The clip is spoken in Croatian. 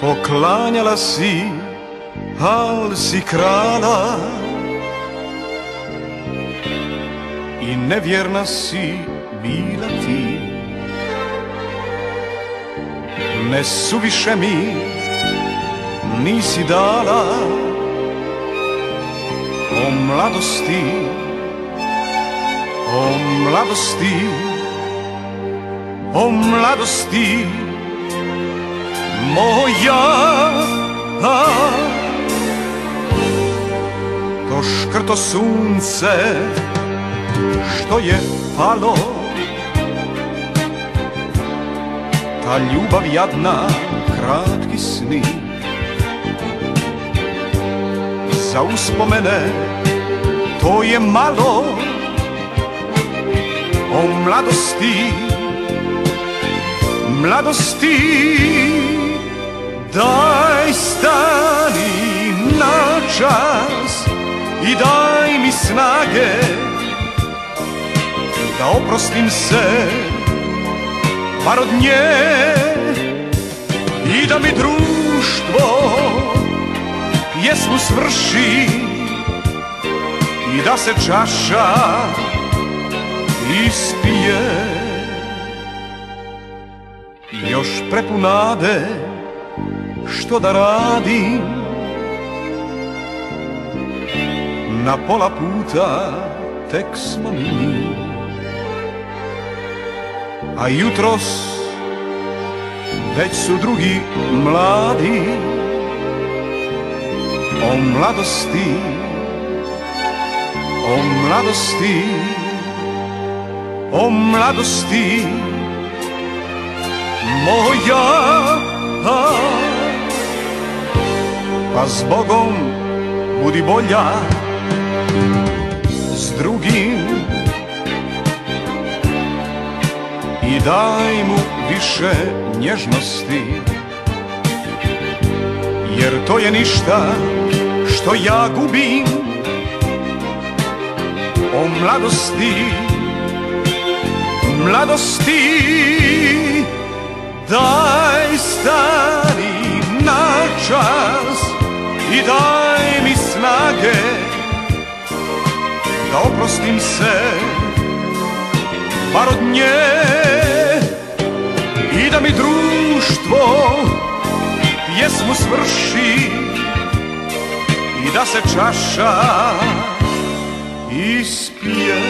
Poklanjala si, al si krala. I nevjerna si bila ti. Ne suviše mi nisi dala. O mladosti, o mladosti, o mladosti moja To škrto sunce što je palo. Ta ljubav jadna, kratki sni. Za uspomene to je malo. O mladosti, mladosti Daj stani na čas i daj mi snage Da oprostim se bar od nje I da mi društvo pjesmu svrši I da se čaša ispije. Još prepunade što da radim. Na pola puta tek smo mi. A jutros već su drugi mladi. O mladosti, o mladosti, o mladosti moja Pa zbogom budi bolja. S drugim. I daj mu više nježnosti. Jer to je ništa što ja gubim. O mladosti, mladosti snage Da oprostim se bar od nje. I da mi društvo pjesmu svrši I da se čaša ispije